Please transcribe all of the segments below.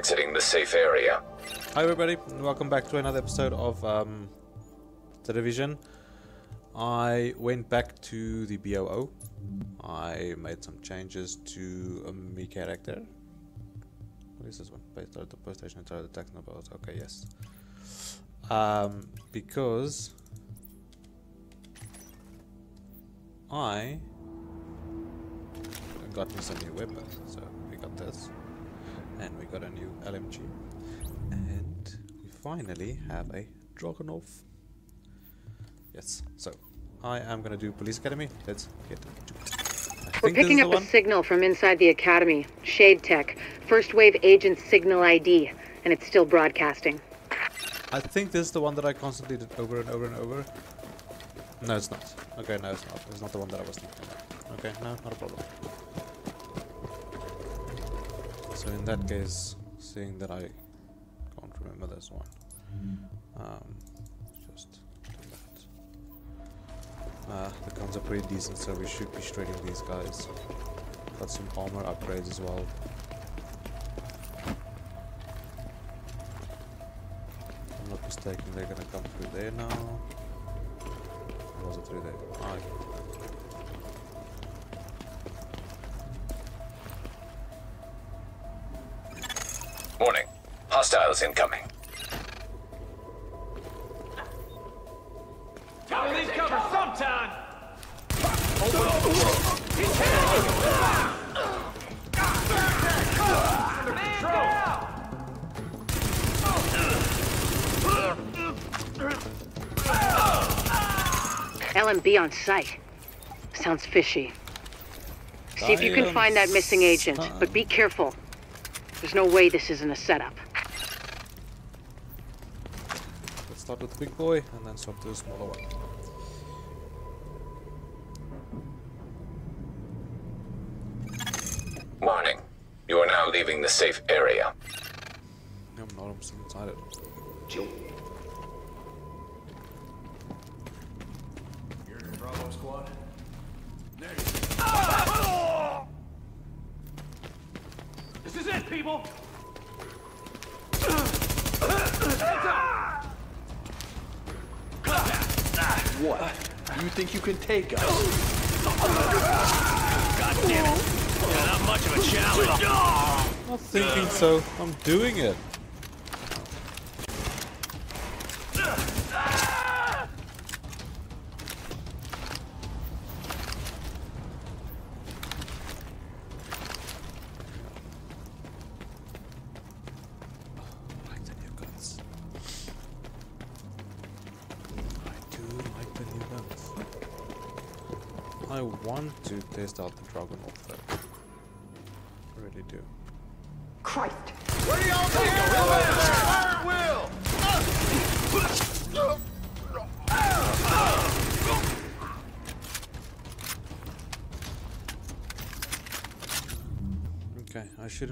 exiting the safe area. Hi everybody, and welcome back to another episode of um, The Division. I went back to the BOO. I made some changes to a me character. What is this one? Based on the post station the tax numbers. Okay, yes. Um, because I got me some new weapons. So we got this, and we got a new LMG, and we finally have a Dragunov. Yes, so I am gonna do Police Academy. Let's get to it. I We're think this picking is up the a signal from inside the academy. Shade Tech. First wave agent signal ID. And it's still broadcasting. I think this is the one that I constantly did over and over and over. No, it's not. Okay, no, it's not. It's not the one that I was thinking of. Okay, no, not a problem. So in that case, seeing that I can't remember this one, um, let's just do that. Uh, the guns are pretty decent, so we should be straighting these guys. Got some armor upgrades as well. If I'm not mistaken, they're gonna come through there now. Or was it through there? Ah, Hostiles incoming. LMB on site. Sounds fishy. See if you can find that missing agent, but be careful. There's no way this isn't a setup. let's start with the big boy and then swap to the smaller one. Warning. You are now leaving the safe area. I'm not I'm still inside it. What? You think you can take us? God damn it! Yeah, not much of a challenge. Not thinking so. I'm doing it.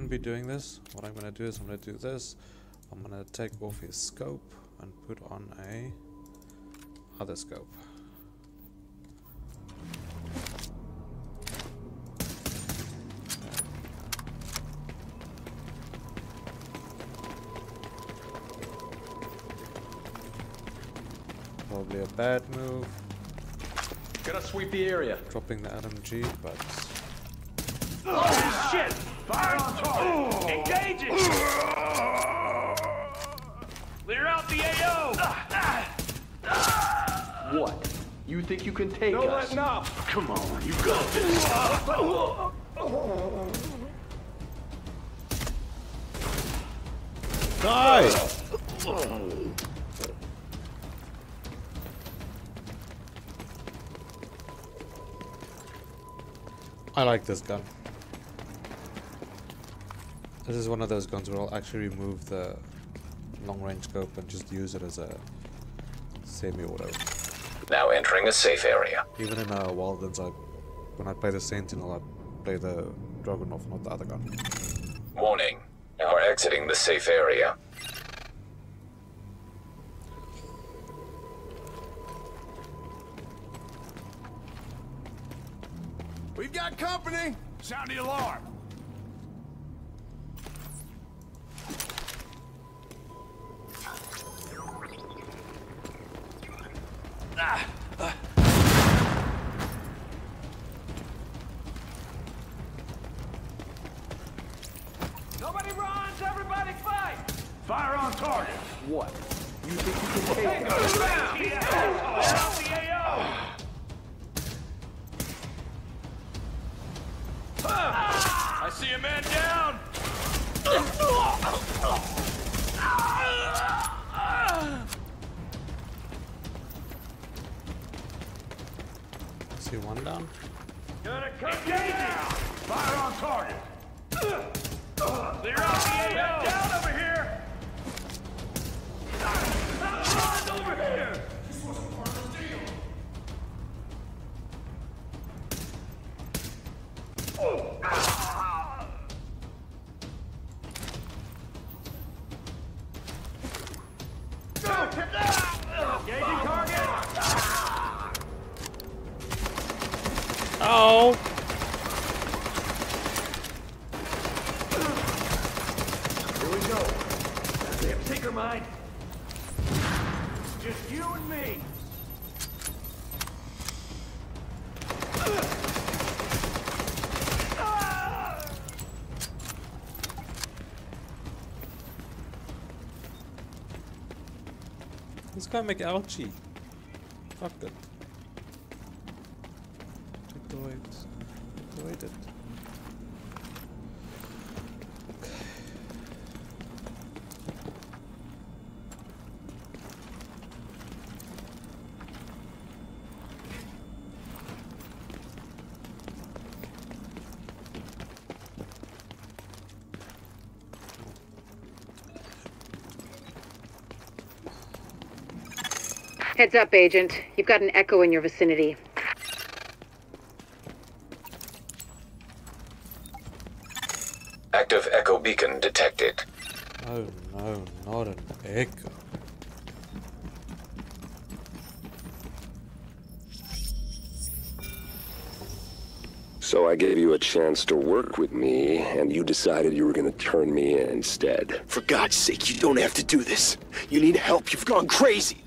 Shouldn't be doing this. What I'm gonna do is I'm gonna do this. I'm gonna take off his scope and put on a other scope. Probably a bad move, Gotta sweep the area. dropping the LMG, but Oh, Shit! Fire on target! Engage it! Clear out the AO! What? You think you can take No us? letting up! Come on, you got this. die! I like this gun. This is one of those guns where I'll actually remove the long range scope and just use it as a semi-auto. Now entering a safe area. Even in uh, Wildlands, I, when I play the Sentinel, I play the Dragunov, not the other gun. Warning. You are exiting the safe area. We've got company! Sound the alarm! Nobody runs, everybody fight! Fire on target! What? You think you can take us? Go down! Clear out the AO! I see a man down! See one down. Gonna cut you down! Fire on target! Clear out the AO! down over Make algae. Fuck it. Take the weight. Take the weight it. Heads up, Agent. You've got an echo in your vicinity. Active echo beacon detected. Oh no, not an echo. So I gave you a chance to work with me, and you decided you were gonna turn me in instead. For God's sake, you don't have to do this. You need help. You've gone crazy.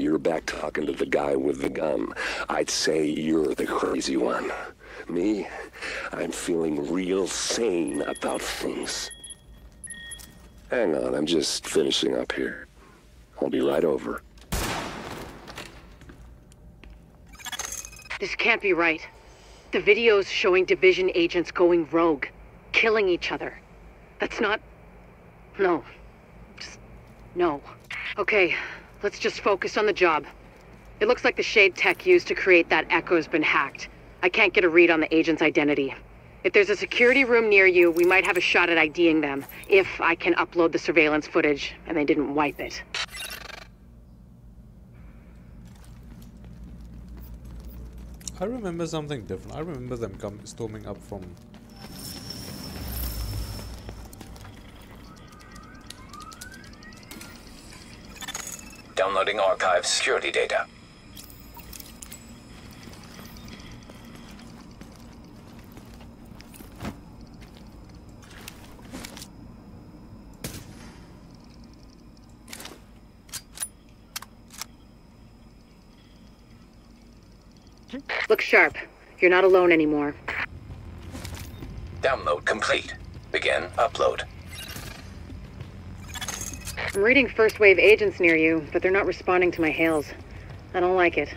You're back talking to the guy with the gun. I'd say you're the crazy one. Me, I'm feeling real sane about things. Hang on, I'm just finishing up here. I'll be right over. This can't be right. The videos showing division agents going rogue, killing each other. That's not. No. Just. No. Okay, let's just focus on the job. It looks like the shade tech used to create that echo's been hacked. I can't get a read on the agent's identity. If there's a security room near you, we might have a shot at IDing them, if I can upload the surveillance footage and they didn't wipe it. I remember something different. I remember them come storming up from. Downloading archive security data. Look sharp. You're not alone anymore. Download complete. Begin upload. I'm reading first wave agents near you, but they're not responding to my hails. I don't like it.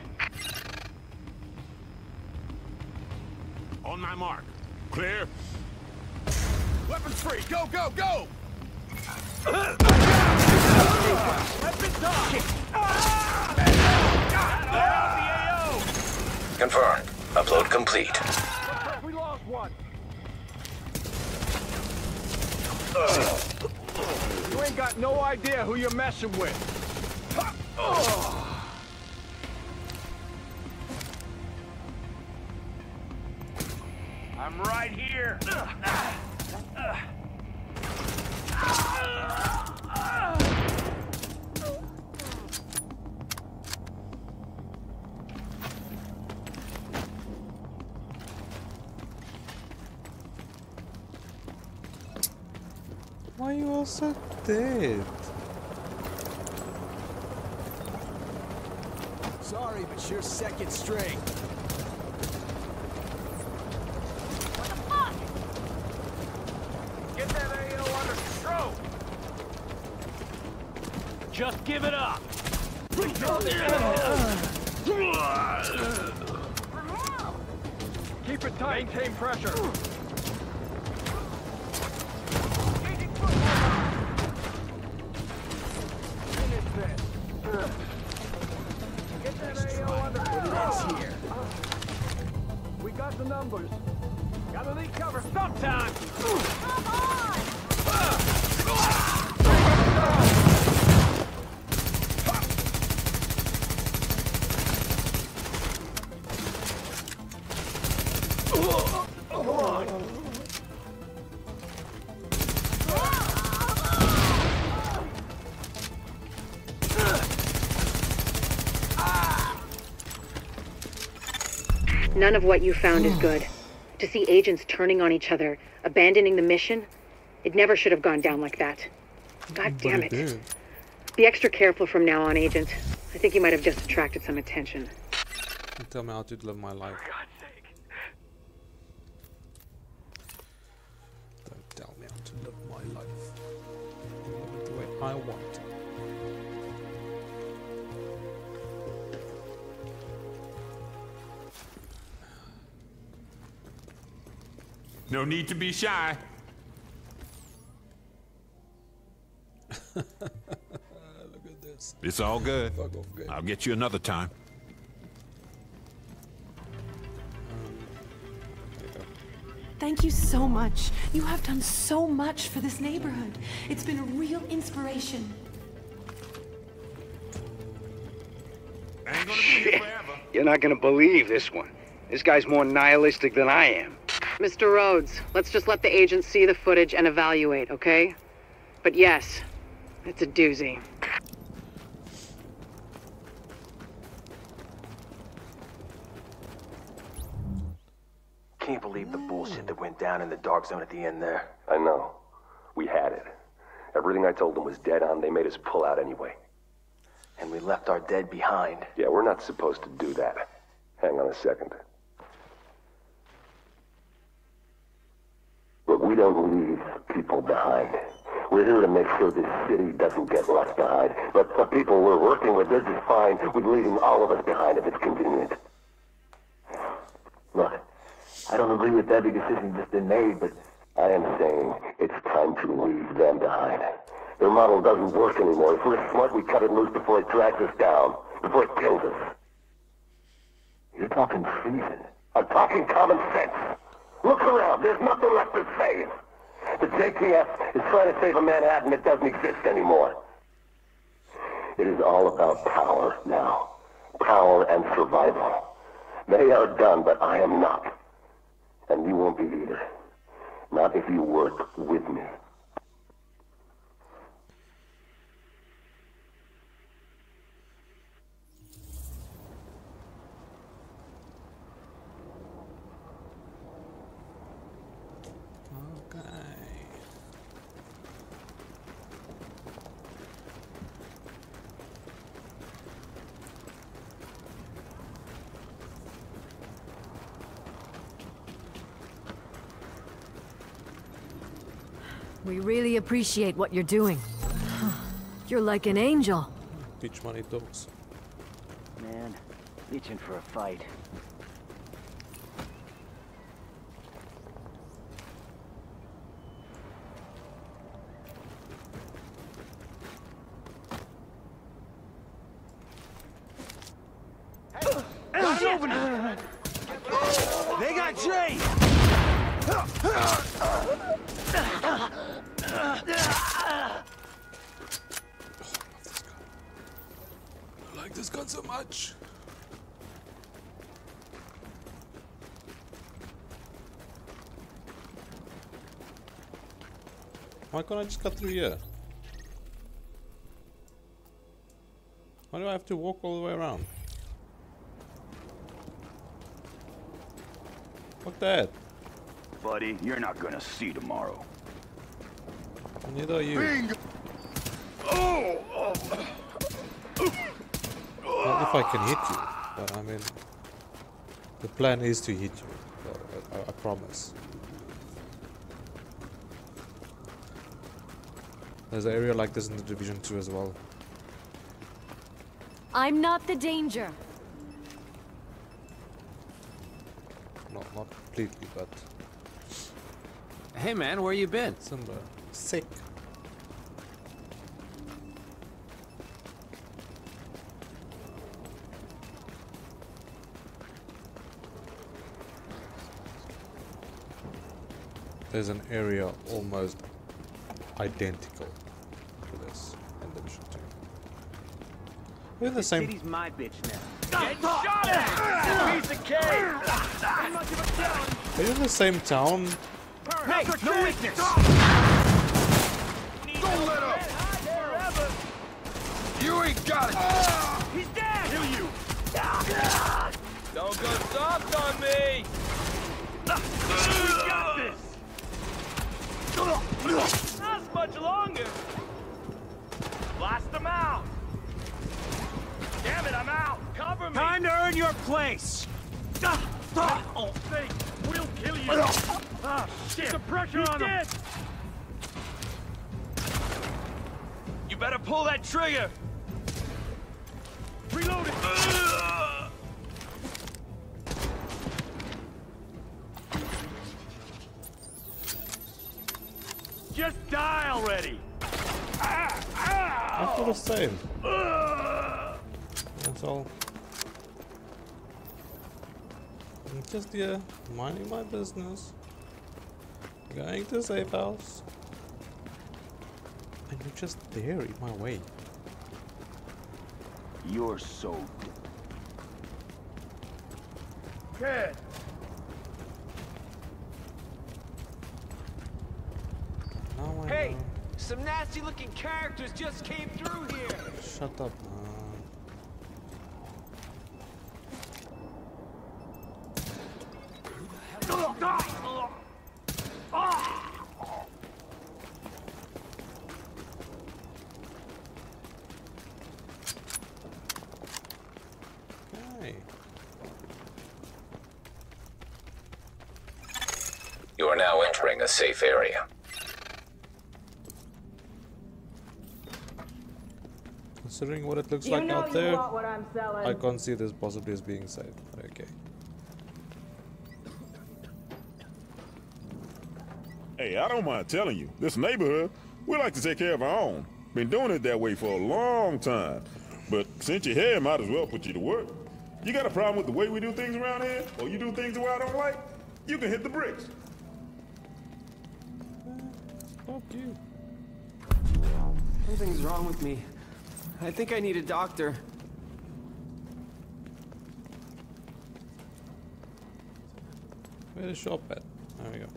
On my mark. Clear. Weapons free. Go, go, go! That's been done! Confirmed. Upload complete. We lost one. You ain't got no idea who you're messing with. I'm right here. Why are you all so dead? sorry, but you're second string. Get that AO under control! Just give it up! Keep it tight. Maintain pressure. None of what you found is hmm. good. To see agents turning on each other, abandoning the mission, it never should have gone down like that. God damn But it. it. Be extra careful from now on, Agent. I think you might have just attracted some attention. Don't tell me how to live my life. Don't tell me how to live my life. Live it the way I want. No need to be shy. Look at this. It's all good. Fuck off game. I'll get you another time. Thank you so much. You have done so much for this neighborhood. It's been a real inspiration. I ain't gonna be here forever. You're not gonna believe this one. This guy's more nihilistic than I am. Mr. Rhodes, let's just let the agent see the footage and evaluate, okay? But yes, it's a doozy. Can't believe the bullshit that went down in the dark zone at the end there. I know. We had it. Everything I told them was dead on. They made us pull out anyway. And we left our dead behind. Yeah, we're not supposed to do that. Hang on a second. We don't leave people behind. We're here to make sure this city doesn't get left behind. But the people we're working with, they're just fine with leaving all of us behind if it's convenient. Look, I don't agree with every decision that's been made, but I am saying it's time to leave them behind. Their model doesn't work anymore. If we're smart, we cut it loose before it drags us down, before it kills us. You're talking treason. I'm talking common sense. Look around. There's nothing left to save. The JTF is trying to save a Manhattan that doesn't exist anymore. It is all about power now. Power and survival. They are done, but I am not. And you won't be either. Not if you work with me. Okay. We really appreciate what you're doing. You're like an angel. Bitch money talks. Man, itching for a fight. They got Jay! I like this gun so much. Why I just cut through here? Why do I have to walk all the way around? What that. Buddy, you're not gonna see tomorrow. Neither are you. Not if I can hit you. But I mean, the plan is to hit you. I, uh, I, I promise. There's an area like this in the Division 2 as well. I'm not the danger. Not not completely, but Hey man, where you been? similar. Sick. There's an area almost identical to this in Division 2. We're the same City's my bitch now. Get shot at! Piece of cake! How much of a challenge? Are you in the same town? Hey, no weakness! Don't let up! You ain't got it! He's dead! Kill you! Don't go soft on me! We got this! Much longer! Blast them out! Damn it, I'm out! Cover me! Time to earn your place. Oh, fake! We'll kill you! Ah, shit! Some pressure He's on dead. You better pull that trigger! Reload it! The same. That's all. I'm just here, minding my business. Going to safe house. And you're just there in my way. You're so Good. Now I Hey! know. Some nasty looking characters just came through here! Shut up, man. Okay. You are now entering a safe area. Considering what it looks You like out there, what I'm. I can't see this possibly as being safe. Okay. Hey, I don't mind telling you, this neighborhood, we like to take care of our own. Been doing it that way for a long time. But since you're here, might as well put you to work. You got a problem with the way we do things around here, or you do things the way I don't like? You can hit the bricks. Fuck you. Something's wrong with me. I think I need a doctor. Where's the shop at? There we go.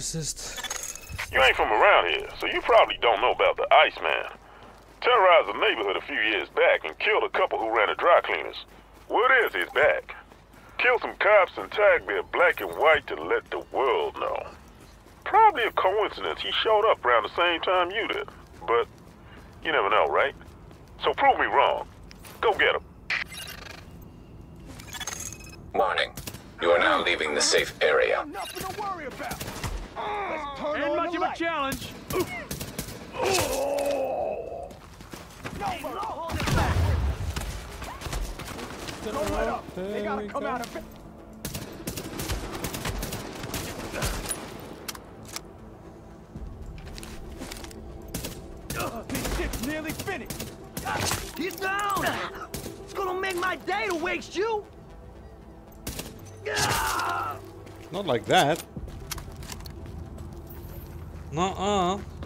Closest. You ain't from around here, so you probably don't know about the Iceman. Terrorized the neighborhood a few years back and killed a couple who ran a dry cleaners. What is is he's back. Killed some cops and tagged their black and white to let the world know. Probably a coincidence he showed up around the same time you did. But you never know, right? So prove me wrong. Go get him. Warning. You are now leaving the safe area. Nothing to worry about! Let's turn Ain't much of a challenge! No, hold it back! Don't let up! They gotta we come go. out of it! Uh, This shit's nearly finished! He's down! It's gonna make my day to waste you! Not like that. Nuh-uh. nothing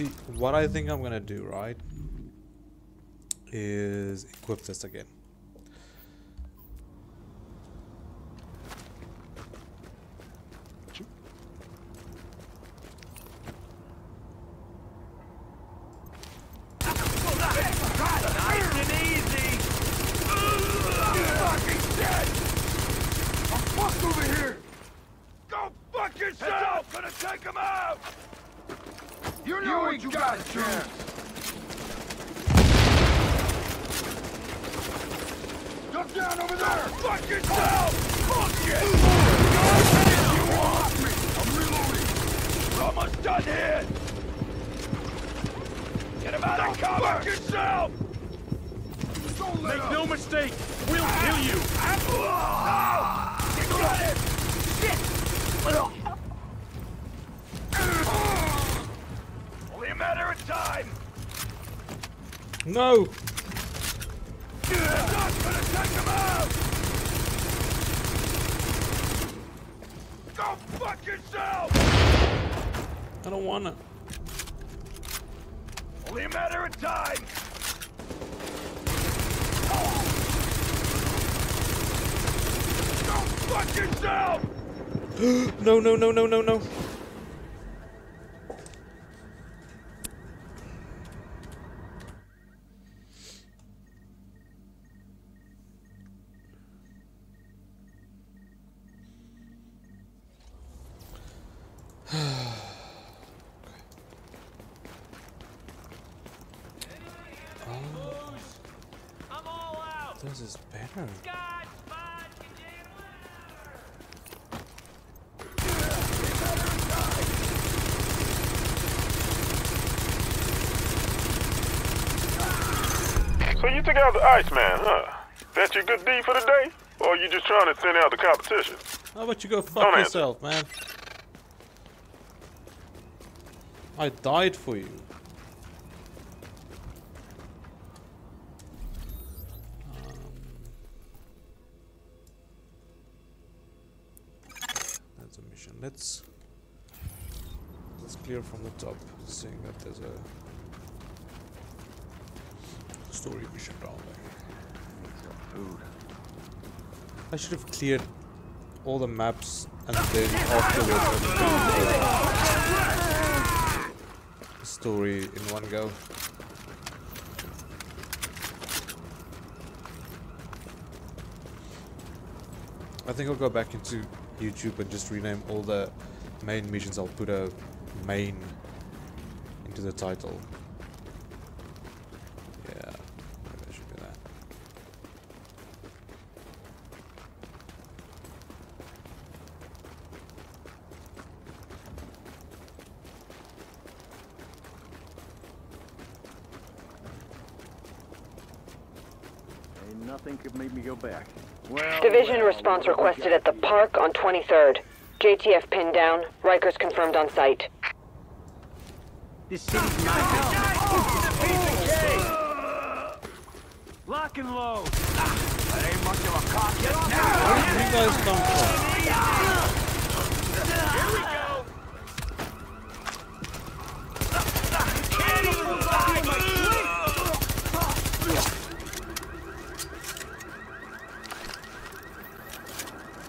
See, what I think I'm gonna do, right, is equip this again. You took out the Iceman, huh? That your good deed for the day? Or you just trying to thin out the competition? How about you go fuck Don't answer. yourself, man? I died for you. Um, that's a mission. Let's let's clear from the top, seeing that there's a story mission down there. Food. I should have cleared all the maps and then afterwards the story in one go. I think I'll go back into YouTube and just rename all the main missions. I'll put a main into the title. Yeah, maybe I should do that. Ain't nothing could make me go back. Well, Division well, response what we requested got at the here? park on 23rd. JTF pinned down. Rikers confirmed on site. This city's my house. Lock and load. That ain't much of a cock yet Where did you guys come from? Here we go!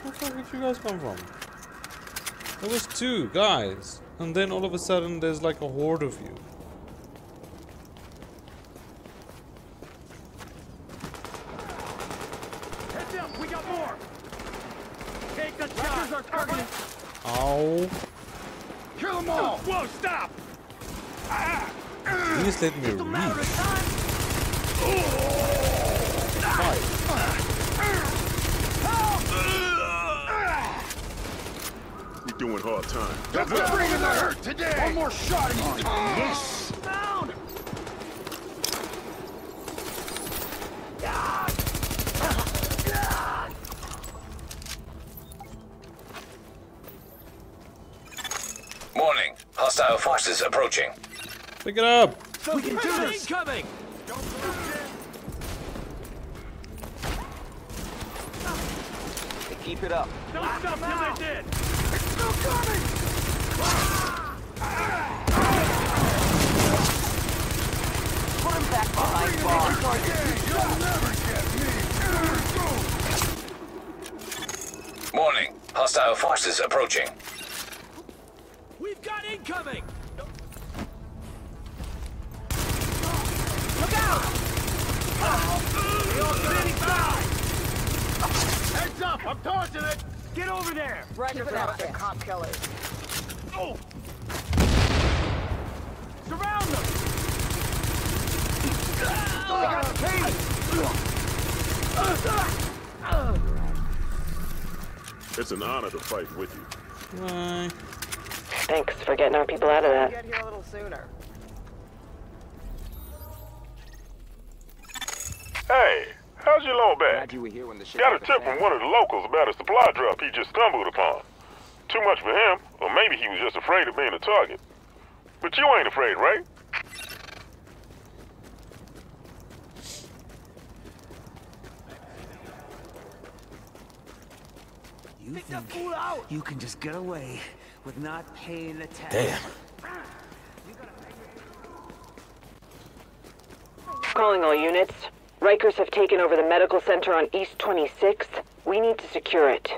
Where the fuck did you guys come from? There was two guys, and then all of a sudden there's like a horde of you. Heads up, we got more! Take the shot! are targeted! Ow! Kill them all! Whoa, stop! Ah! Please let me Pick it up. We can do this! Incoming! Keep it up. Don't stop till they're dead! It's still coming! Put him back behind bars. You'll never get me! Warning. Hostile forces approaching. We've got incoming! Look out! Heads up! I'm tossing it! Get over there! Keep it out there, cop killers. Oh! Surround them! Oh, it's an honor to fight with you. Bye. Thanks for getting our people out of that. Get here a little sooner. How's your low back? Glad you were here when the shit Got a tip from one of the locals about a supply drop he just stumbled upon. Too much for him, or maybe he was just afraid of being a target. But you ain't afraid, right? You Take that think fool out! you can just get away with not paying the tax? Damn. Calling all units. Rikers have taken over the medical center on East 26th. We need to secure it.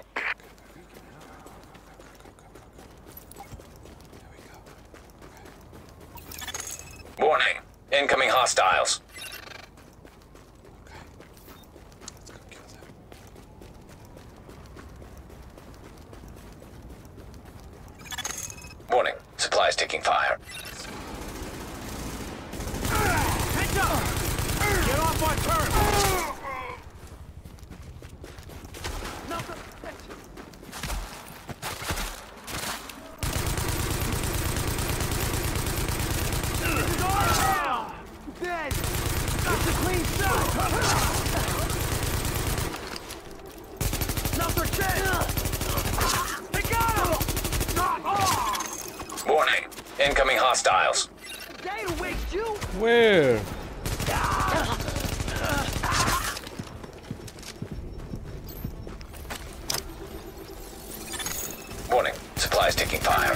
Warning. Incoming hostiles. Let's go kill them. Warning. Supplies taking fire. Heads up! Get off our turf! Nothing. This is our town! Dead! It's a clean shot! Another chance! They got him! Warning. Incoming hostiles. Day to waste you! Where? Warning. Supplies taking fire.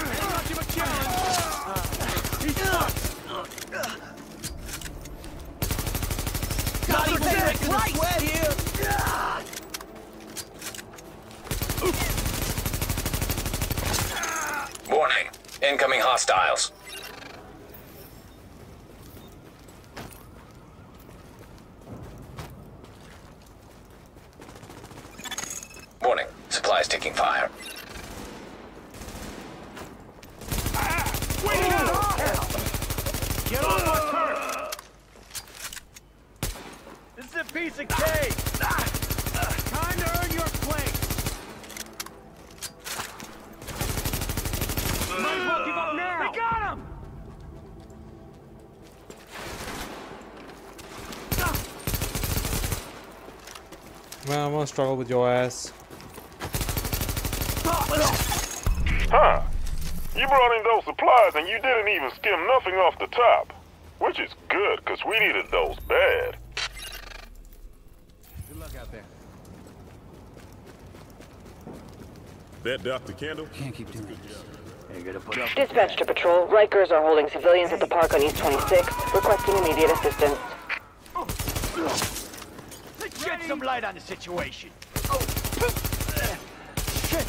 Even breaking a sweat here. Warning. Incoming hostiles. Warning. Supplies taking fire. Wait Get off our turf! This is a piece of cake! Time to earn your place! Might as well give up now! They got him! Man, I'm gonna struggle with your ass. Huh. You brought in those supplies and you didn't even skim nothing off the top. Which is good, because we needed those bad. Good luck out there. That Dr. Kandel? Can't keep doing this. You're gonna put up Dispatch to patrol. Rikers are holding civilians at the park on East 26, requesting immediate assistance. Let's shed some light on the situation. Shit!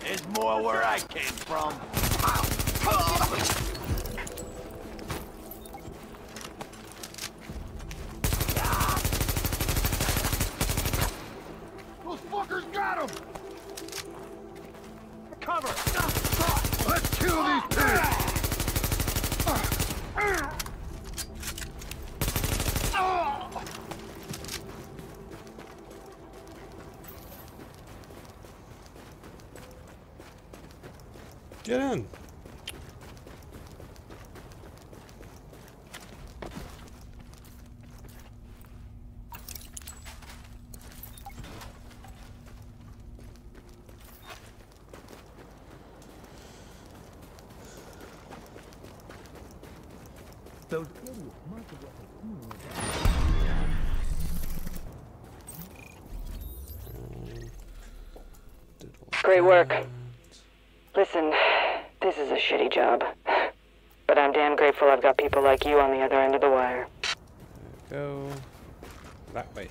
There's more where I came from. Those fuckers got him! Cover! Let's kill these pigs! Get in. Those Great work. Listen, this is a shitty job. But I'm damn grateful I've got people like you on the other end of the wire. Go that way.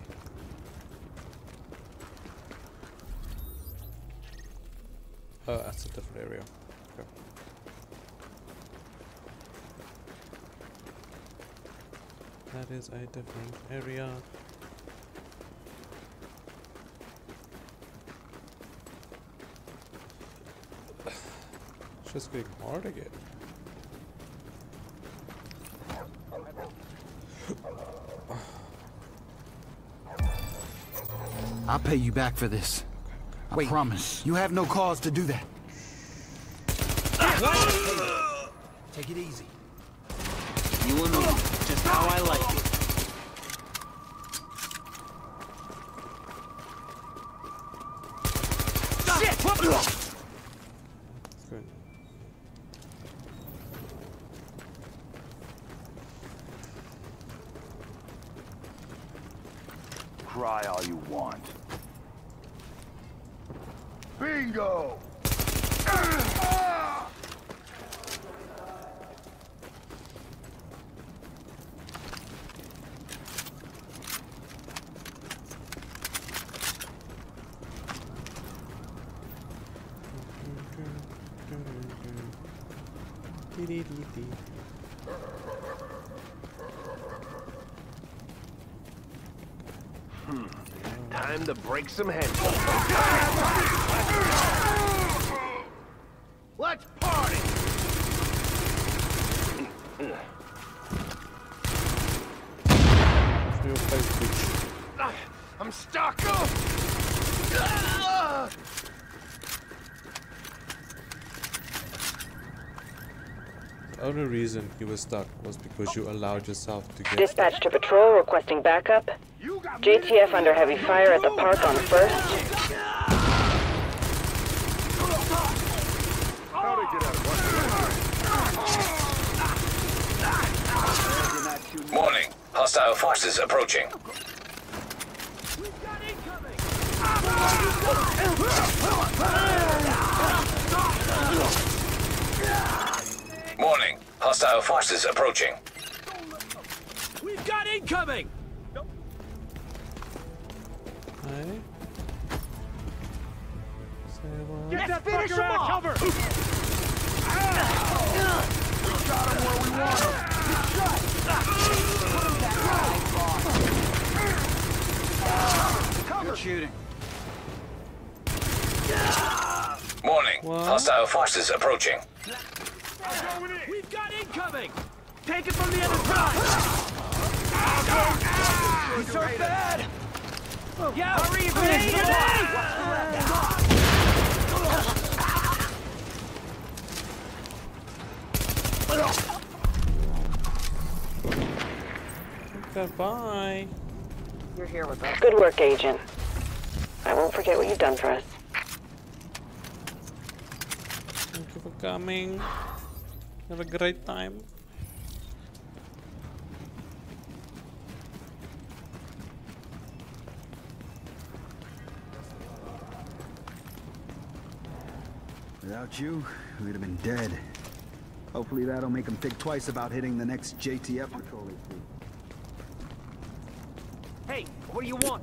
Oh, that's a different area. Okay. That is a different area. It's just getting hard again. I'll pay you back for this. I promise. You have no cause to do that. Take it easy. You and me, just how I like it. Shit! Good. Cry all you want. Bingo! Time to break some heads. Let's party! Your face, bitch. Ah, I'm stuck! The only reason you were stuck was because you allowed yourself to get Dispatch to patrol requesting backup. JTF under heavy fire at the park on first. Warning. Hostile forces approaching. Goodbye. You're here with us. Good work, Agent. I won't forget what you've done for us. Thank you for coming. Have a great time. Without you, we'd have been dead. Hopefully that'll make them think twice about hitting the next JTF patrol. Hey, what do you want?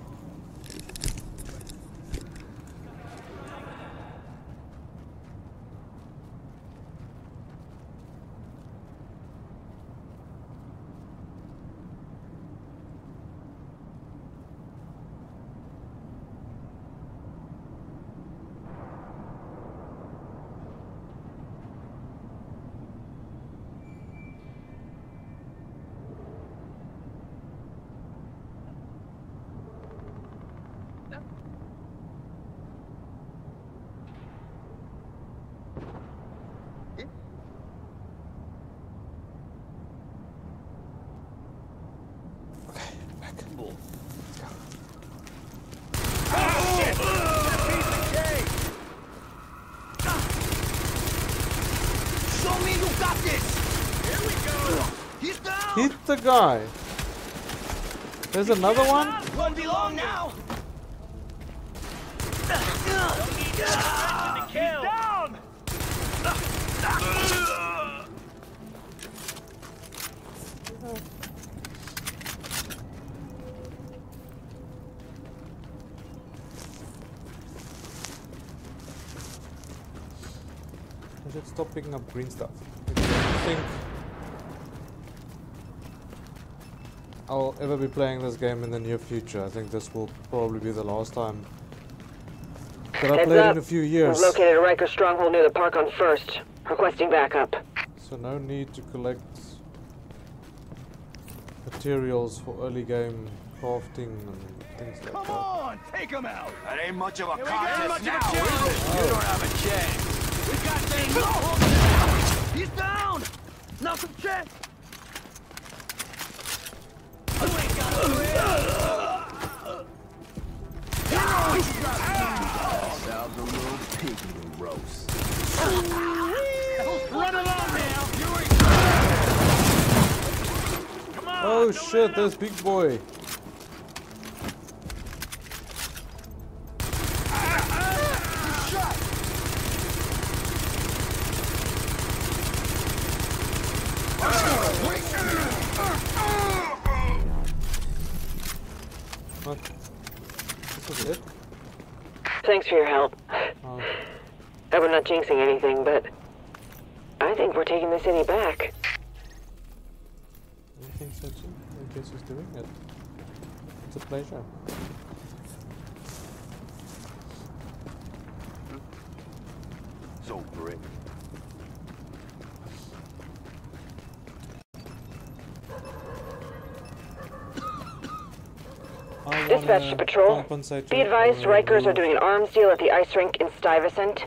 Guy? There's another one? Won't be long now. Down! I should stop picking up green stuff. I don't think I'll ever be playing this game in the near future. I think this will probably be the last time that I Heads play it up. in a few years. We've located a Riker stronghold near the park on First. Requesting backup. So no need to collect materials for early game crafting and things like Come that. Come on, take him out. That ain't much of a Here we go. contest Much of a now, challenge. is it? You don't have a chance. We've got things. He's down. Knock him check. Shit, there's Big Boy. Doing it. It's a pleasure. So brick. I Dispatch wanna patrol. Be advised, for Rikers are doing an arms deal at the ice rink in Stuyvesant.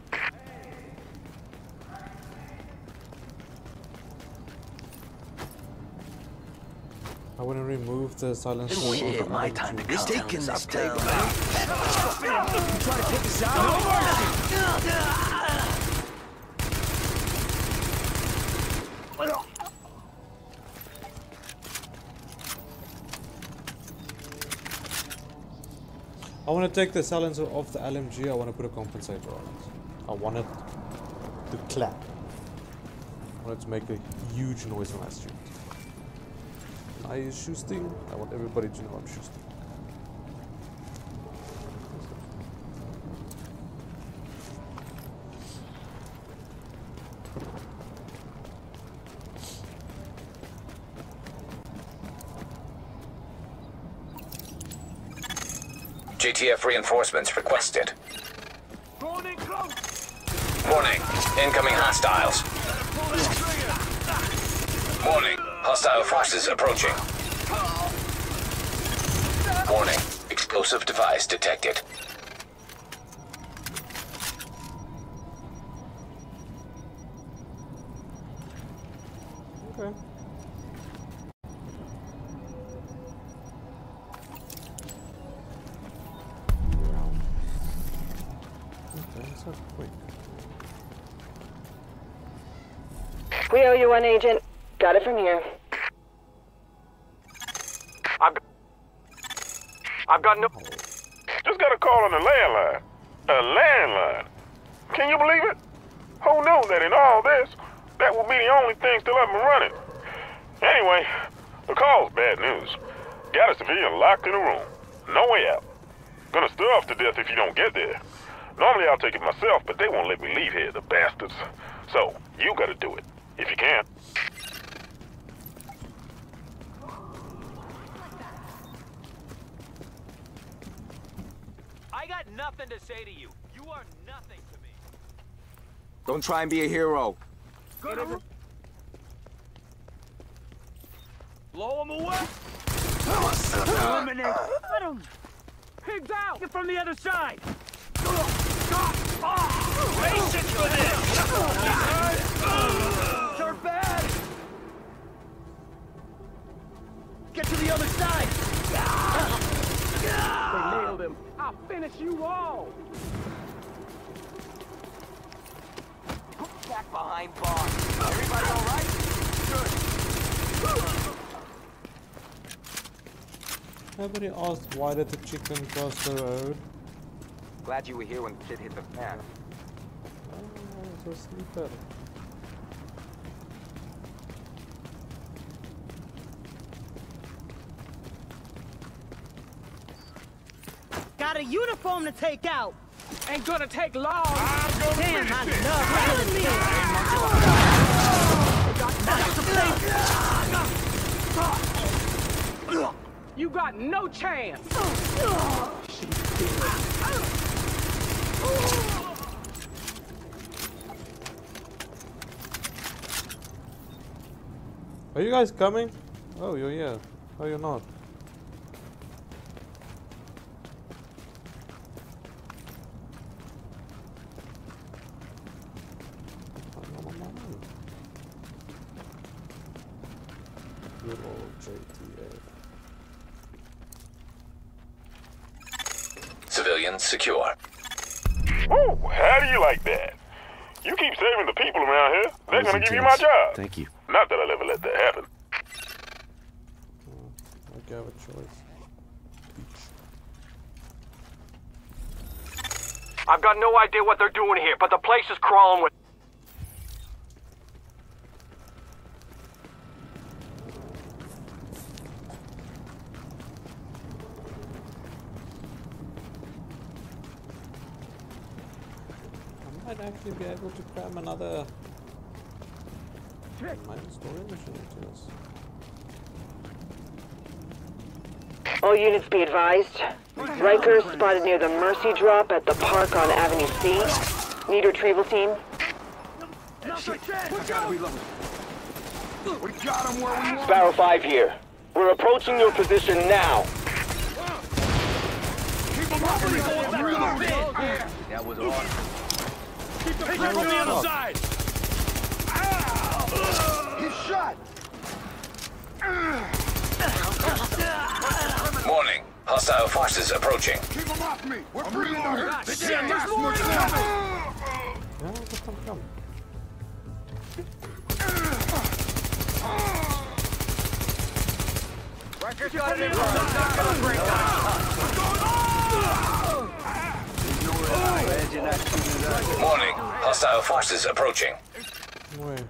I want to the silence. Shit, my time to come. Taking this town. You try to take us out? I want to take the silencer off the LMG. I want to put a compensator on it. I want it to clap. I want it to make a huge noise when I shoot. I use shooting. I want everybody to know I'm shooting. JTF reinforcements requested. Going in close. Warning. Incoming hostiles. Warning. Hostile forces approaching. Warning. Explosive device detected. Okay. Okay, so quick. We owe you one, Agent. Got it from here. I've got no. Just got a call on the landline. A landline. Can you believe it? Who knew that in all this, that would be the only thing still up and running? Anyway, the call's bad news. Got a civilian locked in a room. No way out. Gonna starve to death if you don't get there. Normally I'll take it myself, but they won't let me leave here, the bastards. So, you gotta do it, if you can. Got nothing to say to you. You are nothing to me. Don't try and be a hero. Blow him away. Eliminate. Let him. Pigs out. Get from the other side. Patience for this. You're bad. Get to the other side. They nailed him. I'll finish you all. Back behind bars. Everybody all right? Good. Nobody asked why did the chicken cross the road. Glad you were here when the kid hit the fan. Oh, it's a sleeper. Got a uniform to take out. Ain't gonna take long. Damn, I love killing me. You got no chance. Are you guys coming? Oh, you're here. Oh, you're not. Good old JTA. Civilians secure. Ooh, how do you like that? You keep saving the people around here, they're gonna give you my job. Thank you. Not that I'll ever let that happen. Okay, I have a choice. I've got no idea what they're doing here, but the place is crawling with. I might actually be able to cram another mine story mission into this. All units be advised. Rikers spotted near the Mercy drop at the park on Avenue C. Need retrieval team. We gotta reload. We got him where we want. Sparrow 5 here. We're approaching your position now. Keep him up. That was awesome. Keep the pressure on the other side. He's shot. Warning. Hostile forces approaching. Keep him off me. We're reloading. Shit, there's more incoming. Yeah, just come, come. Rikers got an info. Not gonna break down. Warning. Hostile forces approaching. Wait.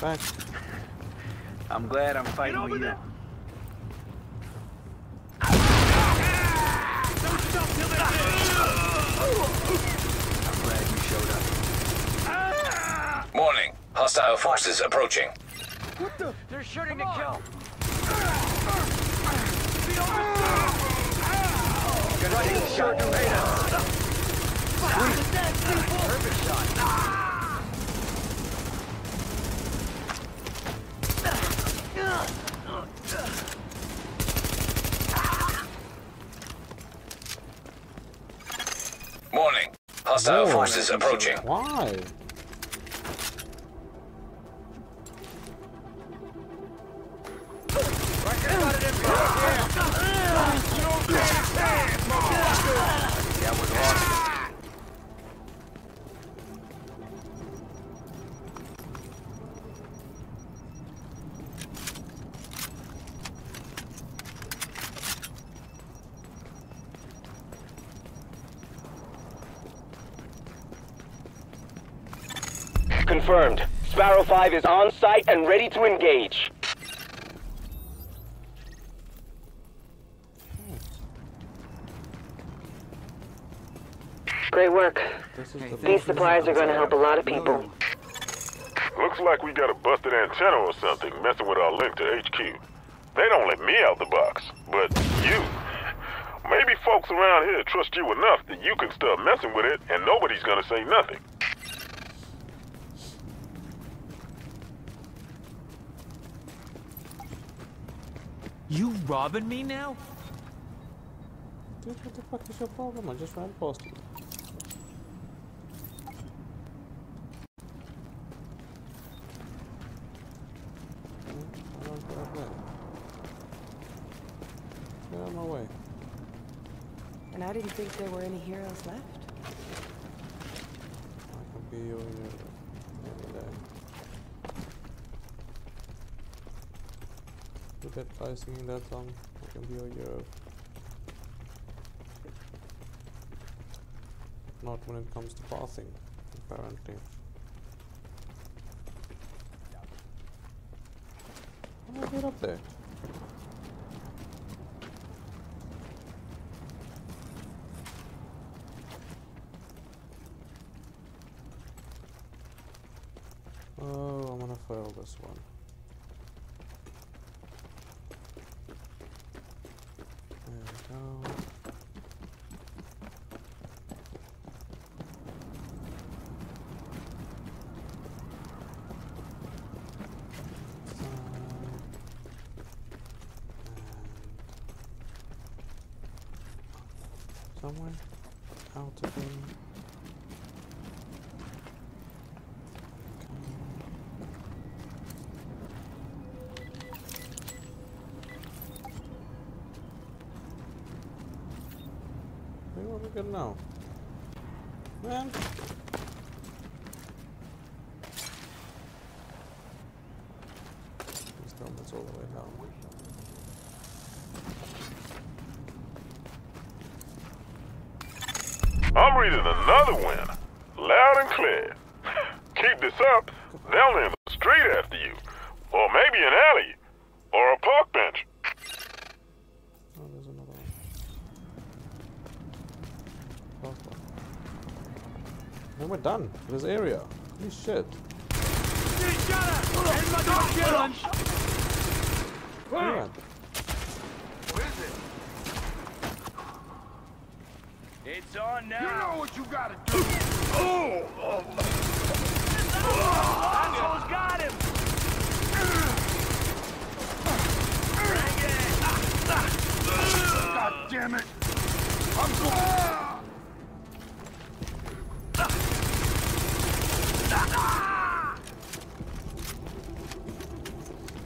Back. I'm glad I'm fighting with you. I'm glad you showed up. Warning. Hostile forces approaching. They're shooting to kill. Gonna need short torpedoes. Perfect shot. Warning. Hostile forces approaching. Why? Confirmed. Sparrow 5 is on site and ready to engage. Great work. The These supplies are going to help a lot of people. Looks like we got a busted antenna or something messing with our link to HQ. They don't let me out the box, but you. Maybe folks around here trust you enough that you can start messing with it and nobody's gonna say nothing. You robbing me now? Dude, what the fuck is your problem? I just ran past you. I don't grab that. Get out of my way. And I didn't think there were any heroes left. I can be your hero any day. Did that guy singing that song? can be your hero. Not when it comes to pathing, apparently. How do I get up there? Oh, I'm gonna fail this one. There we go. Somewhere out again. Okay. What are we now? Man. Please tell me it's all the way down. I'm reading another win. Loud and clear. Keep this up, they'll land the street after you. Or maybe an alley. Or a park bench. Oh, there's another one. Last one. Then we're done for this area. Holy shit. Yeah. It's on now. You know what you gotta do. oh, oh. Asshole's got him. God damn it. I'm going.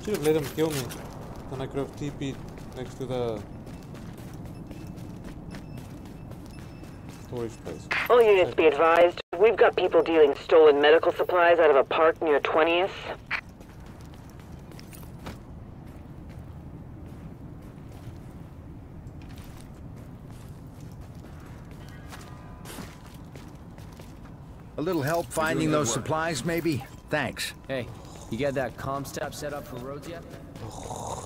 Should have let him kill me. Then I could have TP'd next to the storage place. All units be advised. We've got people dealing stolen medical supplies out of a park near 20th. A little help finding those work. supplies, maybe? Thanks. Hey, you got that comm step set up for roads yet?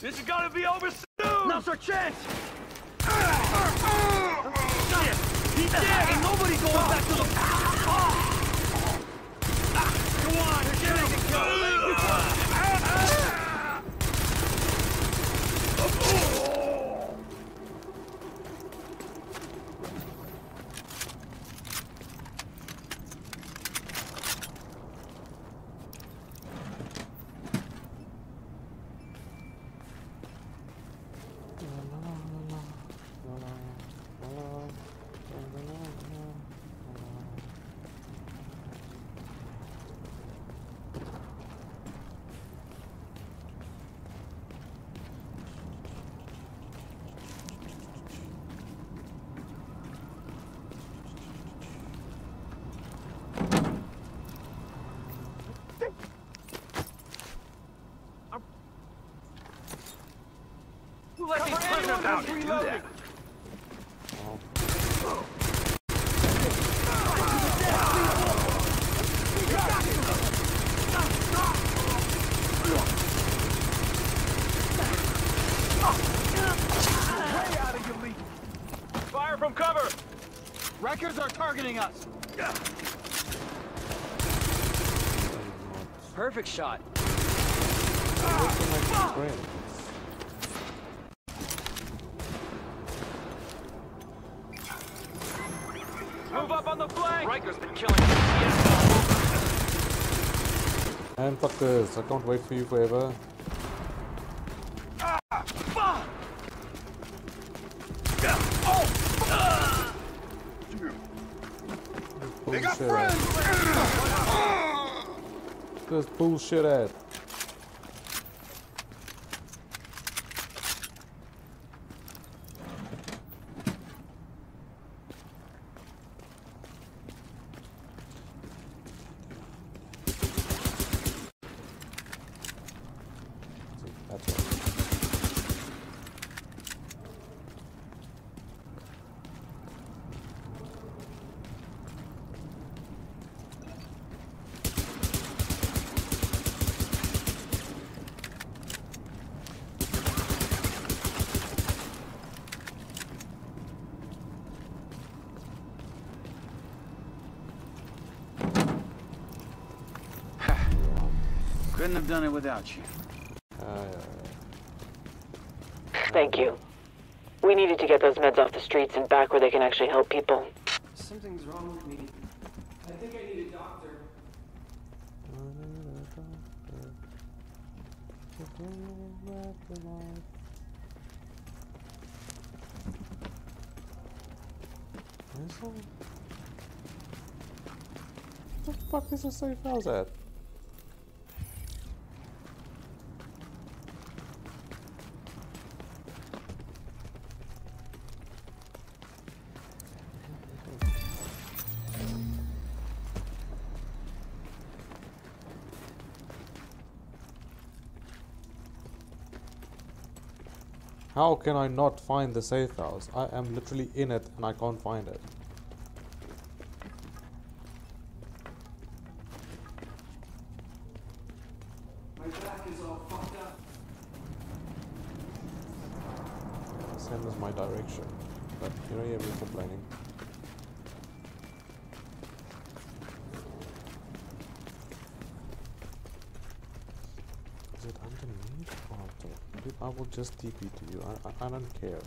This is gonna be over soon. Now's our chance. Shit. He's dead. Ain't nobody going back to the. Ah! Ah! Come on, get it go. Who let these prisoners out? Do that. Way out of your league. Fire from cover. Rikers are targeting us. Perfect shot. Move up on the flank. Riker's been killing And fuck this, I can't wait for you forever. They got Bullshit friends. This bullshit at. Couldn't have done it without you. Thank you. We needed to get those meds off the streets and back where they can actually help people. Something's wrong with me. I think I need a doctor. the fuck is the safe house at? How can I not find the safe house? I am literally in it and I can't find it. It underneath? Dude, I will just TP to you. I, I, I don't care.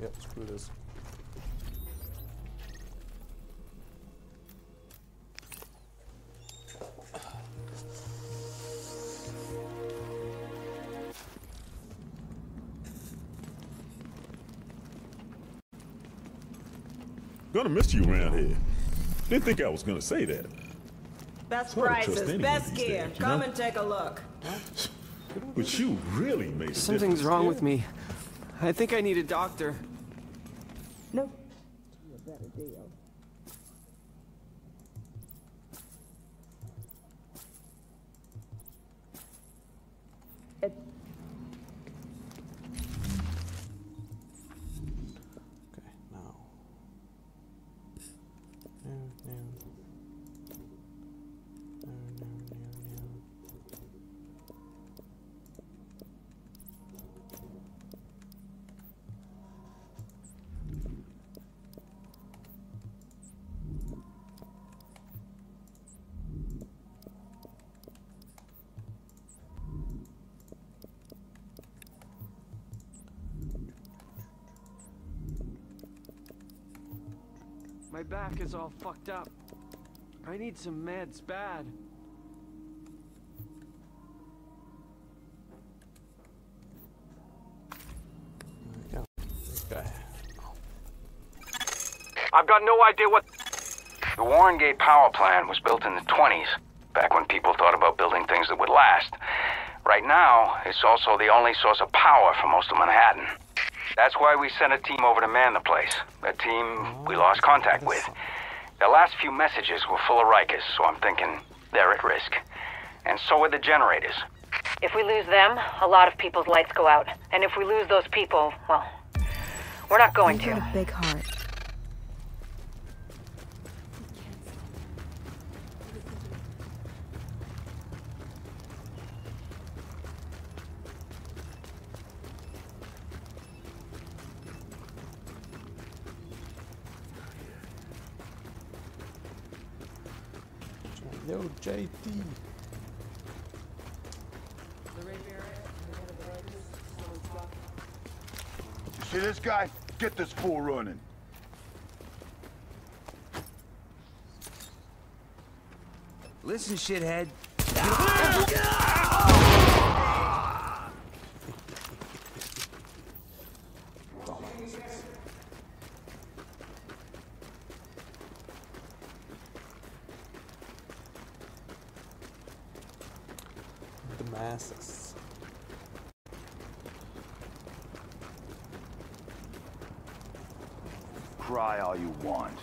Yep, screw this. Gonna miss you around here. Didn't think I was gonna say that. Best Hard to trust prices, best these gear. days, Come know? and take a look. But you really made Something's difference. wrong with me. I think I need a doctor. Back is all fucked up. I need some meds bad. I've got no idea what. The Warrenton Gate power plant was built in the 20s, back when people thought about building things that would last. Right now, it's also the only source of power for most of Manhattan. That's why we sent a team over to man the place. A team we lost contact with. Their last few messages were full of Rikers, so I'm thinking they're at risk. And so are the generators. If we lose them, a lot of people's lights go out. And if we lose those people, well, we're not going You've to. got a big heart. Yo, JT. You see this guy? Get this fool running. Listen, shithead. Ah! The masses. Cry all you want.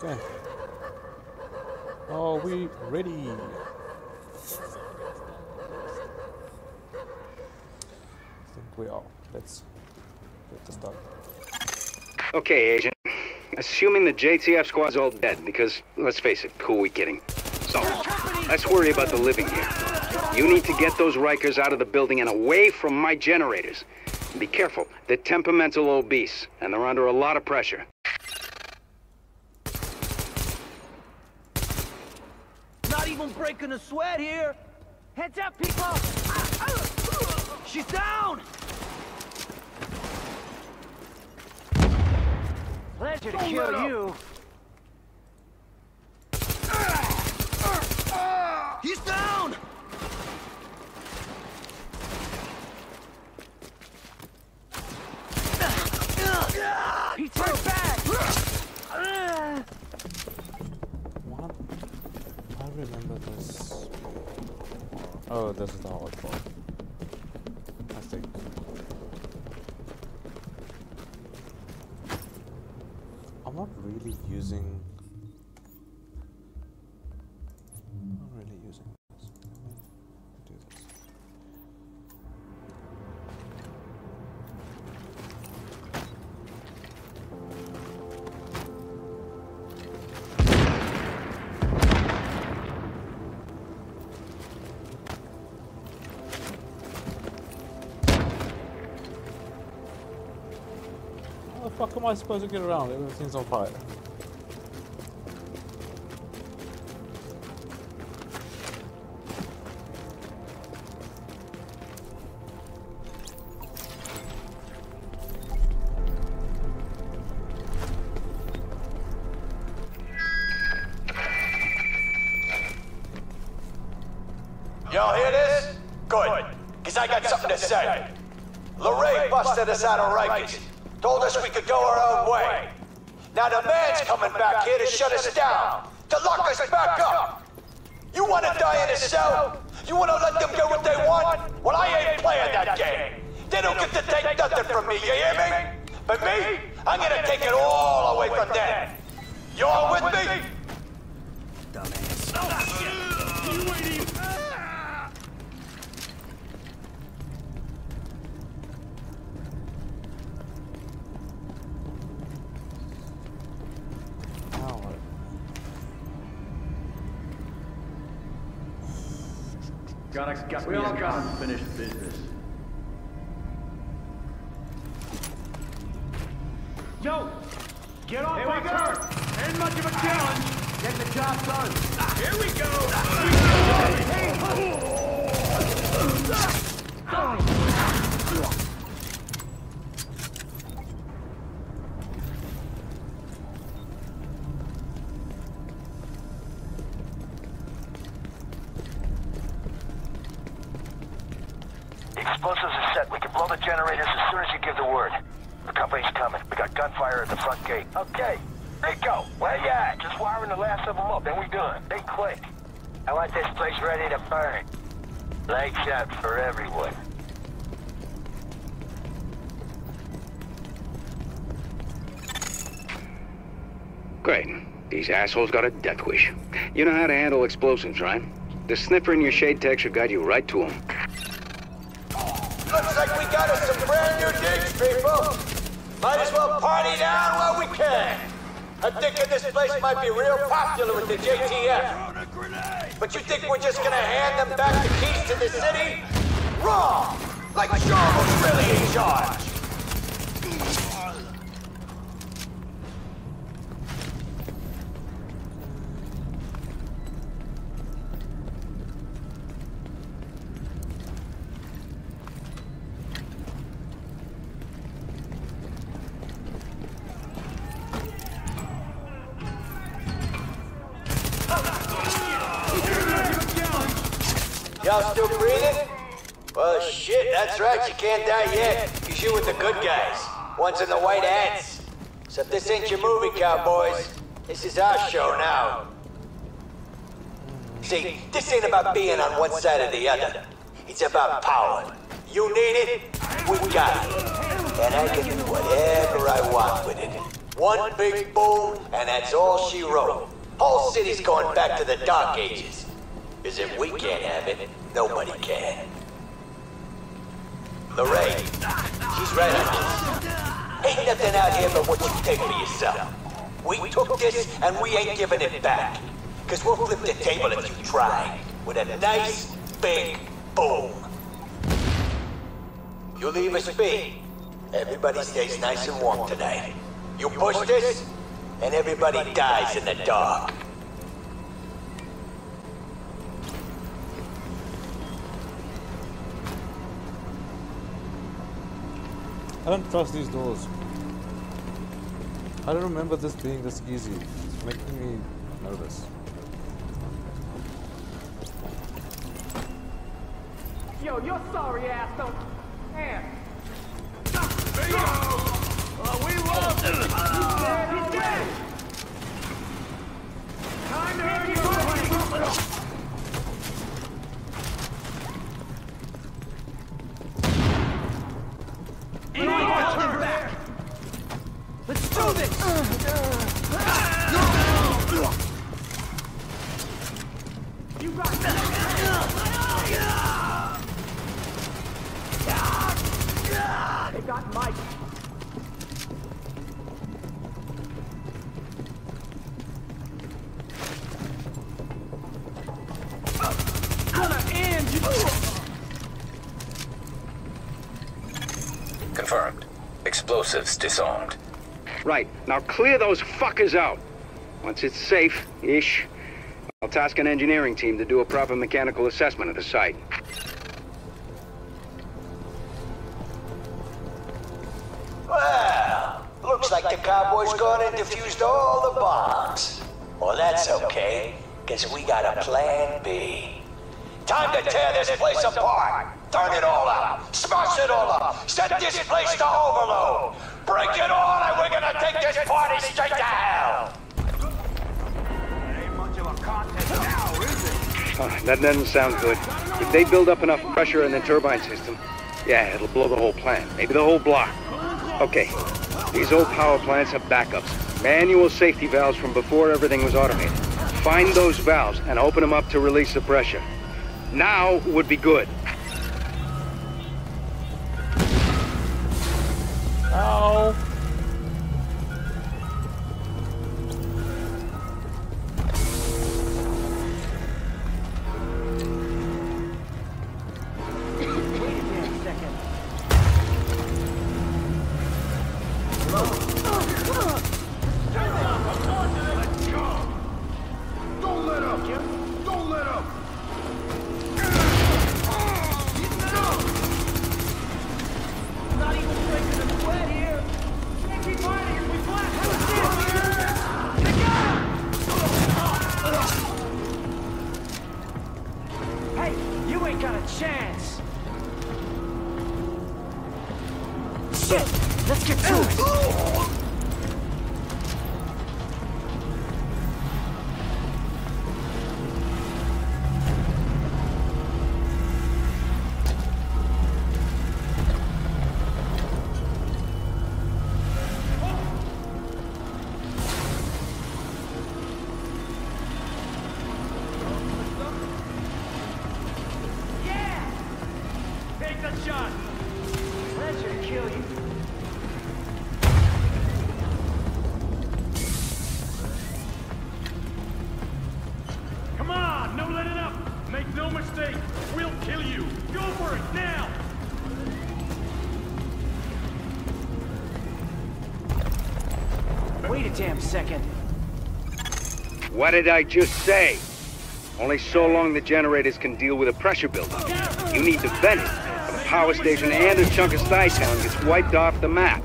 Okay. Are we ready? I think we are. Let's get this done. Okay, Agent. Assuming the JTF squad's all dead, because, let's face it, who are we kidding? So, Let's worry about the living here. You need to get those Rikers out of the building and away from my generators. Be careful, they're temperamental obese, and they're under a lot of pressure. Not even breaking a sweat here. Heads up, people! She's down! Pleasure to kill you. Am I supposed to get around? Everything's on fire. Y'all hear this? Good. Because I got something to say. LaRae busted us out of Rikers. Told us we could go our own way. Now the man's coming back here to shut us down. To lock us back up. You want to die in a cell? You want to let them get what they want? Well, I ain't playing that game. They don't get to take nothing from me, you hear me? But me, I'm gonna take it all away from them. You all with me? Assholes got a death wish. You know how to handle explosives, right? The sniffer in your SHD tech should guide you right to them. Looks like we got us some brand new digs, people. Might as well party down while we can. I'm thinking this place might be real popular with the JTF. But you think we're just gonna hand them back the keys to the city? Wrong! Like was really in charge. Y'all still breathing? Well, shit, that's right, you can't die yet. Cause you with the good guys. One's in the white hats. So if this ain't your movie, cowboys, this is our show now. See, this ain't about being on one side or the other. It's about power. You need it, we got it. And I can do whatever I want with it. One big boom, and that's all she wrote. Whole city's going back to the Dark Ages. Cause if we can't have it, nobody can. LaRae, she's right. Ain't nothing out here but what you take for yourself. We took this and we ain't giving it back. Because we'll flip the table if you try. With a nice, big boom. You leave us be. Everybody stays nice and warm tonight. You push this, and everybody dies in the dark. I don't trust these doors. I don't remember this being this easy. It's making me nervous. Yo, you're sorry ass don't. Man. Bingo! Oh, we love him. He's dead. He's dead. Time to earn your money. Let's do this! You got! They got Mike. Explosives disarmed. Right. Now clear those fuckers out. Once it's safe-ish, I'll task an engineering team to do a proper mechanical assessment of the site. Well, looks like the cowboys gone and defused all the bombs. Well, that's okay, because we got a plan B. Time to tear this place apart. Turn it all up. Smash it all up. Set this place to overload. Break it all, and we're gonna take this party straight to hell. Uh, that doesn't sound good. If they build up enough pressure in the turbine system, yeah, it'll blow the whole plant, maybe the whole block. Okay, these old power plants have backups. Manual safety valves from before everything was automated. Find those valves and open them up to release the pressure. Now would be good. Ow! Second. What did I just say? Only so long the generators can deal with a pressure buildup. You need to vent it, or the power station and a chunk of Town gets wiped off the map.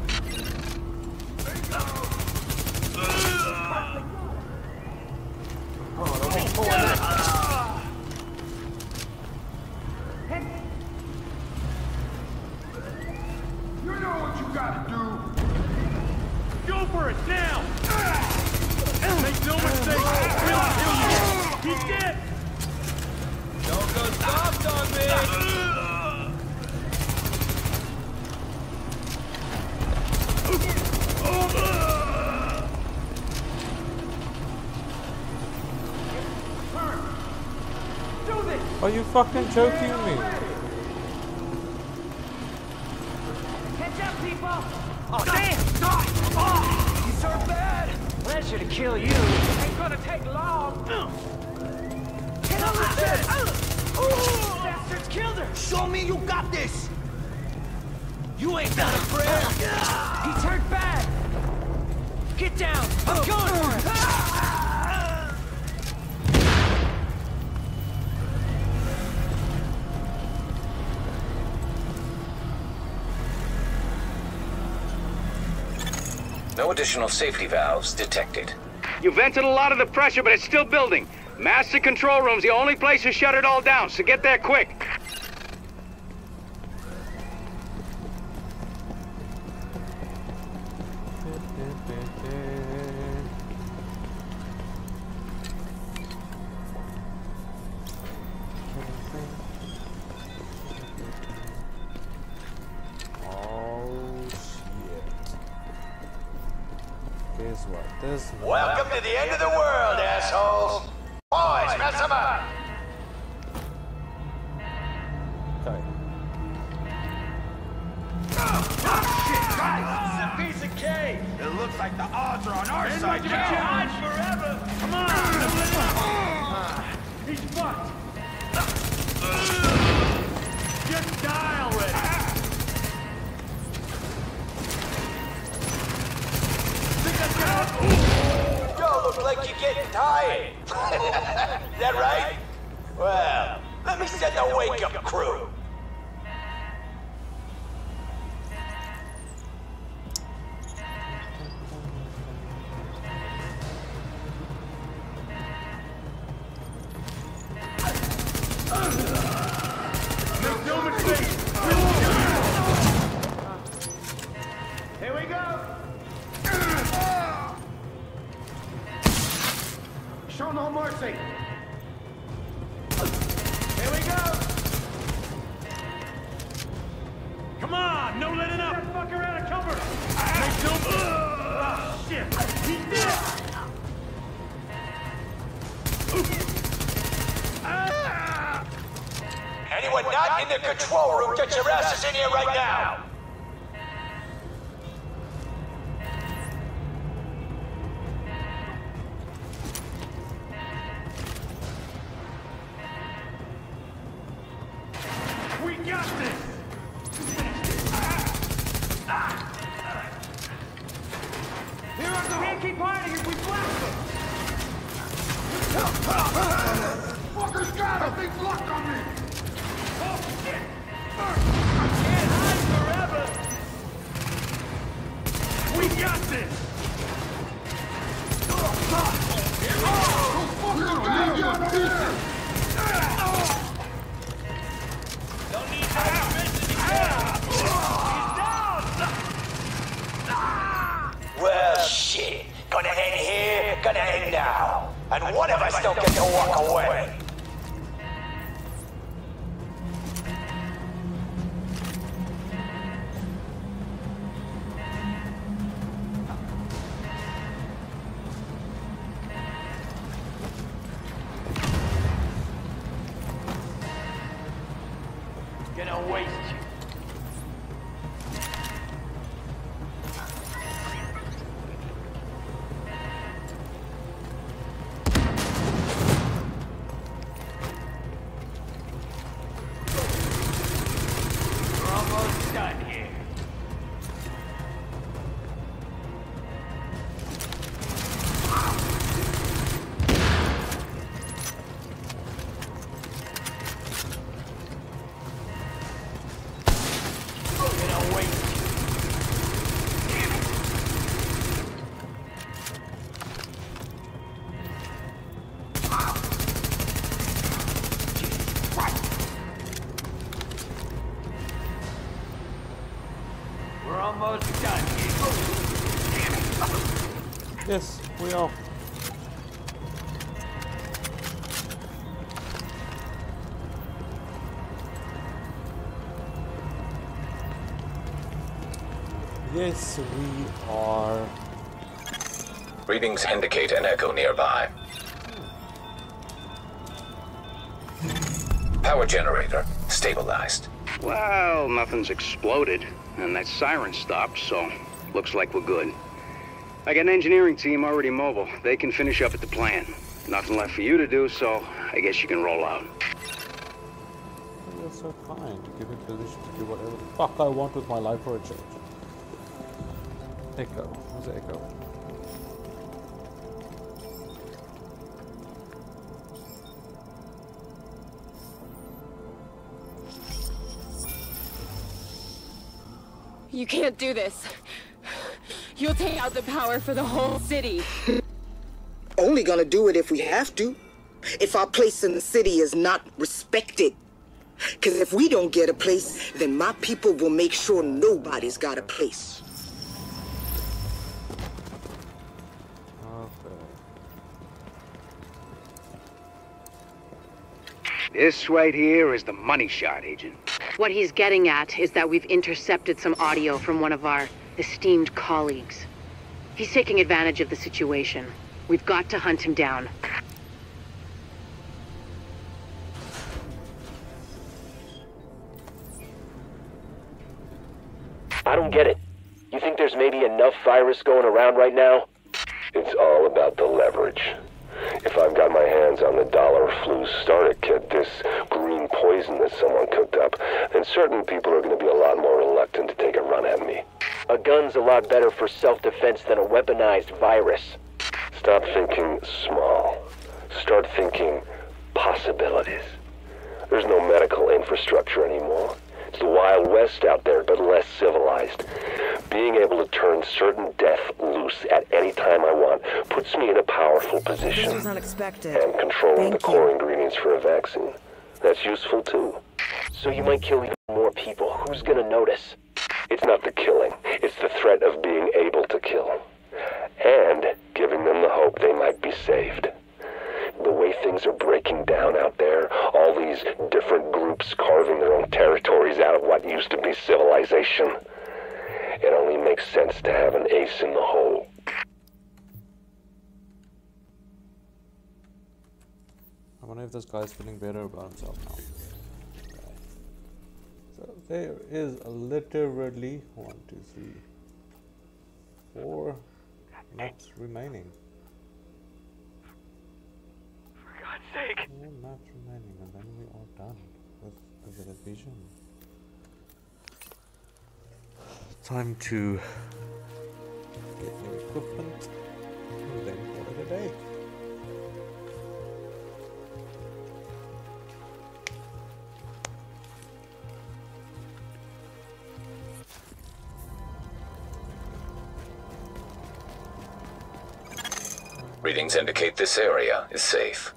You know what you gotta do. Go for it now. Make no mistake, we'll kill you. He's dead. Don't go soft on me! Do this! Are you fucking joking me? Catch up, people! Oh, damn! You so bad! Pleasure to kill you. Ain't gonna take long. Bastards killed her! Show me you got this! You ain't got a prayer! He turned bad! Get down! I'm going for him! Additional safety valves detected. You vented a lot of the pressure, but it's still building. Master control room's the only place to shut it all down, so get there quick. No letting up. That fucker out of cover. Make no. Ah, shit. He's dead. Ah! Anyone not in the control room, get your asses in here right now. Yes, we are. Readings indicate an echo nearby. Power generator stabilized. Well, nothing's exploded, and that siren stopped, so looks like we're good. I got an engineering team already mobile. They can finish up at the plant. Nothing left for you to do, so I guess you can roll out. You're so kind to give me permission to do whatever the fuck I want with my life for a change. Echo. Where's the echo? You can't do this. You'll take out the power for the whole city. Only gonna do it if we have to. If our place in the city is not respected. Because if we don't get a place, then my people will make sure nobody's got a place. This right here is the money shot, Agent. What he's getting at is that we've intercepted some audio from one of our esteemed colleagues. He's taking advantage of the situation. We've got to hunt him down. I don't get it. You think there's maybe enough virus going around right now? It's all about the leverage. If I've got my hands on the dollar flu starter kit, this green poison that someone cooked up, then certain people are going to be a lot more reluctant to take a run at me. A gun's a lot better for self-defense than a weaponized virus. Stop thinking small. Start thinking possibilities. There's no medical infrastructure anymore. It's the Wild West out there, but less civilized. Being able to turn certain death loose at any time I want puts me in a powerful position. This was unexpected. And controlling Thank the core ingredients for a vaccine. That's useful too. So you might kill even more people. Who's gonna notice? It's not the killing, it's the threat of being able to kill. And giving them the hope they might be saved. The way things are breaking down out there, all these different groups carving their own territories out of what used to be civilization. It only makes sense to have an ace in the hole. I wonder if this guy's feeling better about himself now. Okay. So there is literally one, two, three, four maps remaining. For God's Four maps remaining, and then we are done with the division. Time to get new equipment and then call it a day. Readings indicate this area is safe.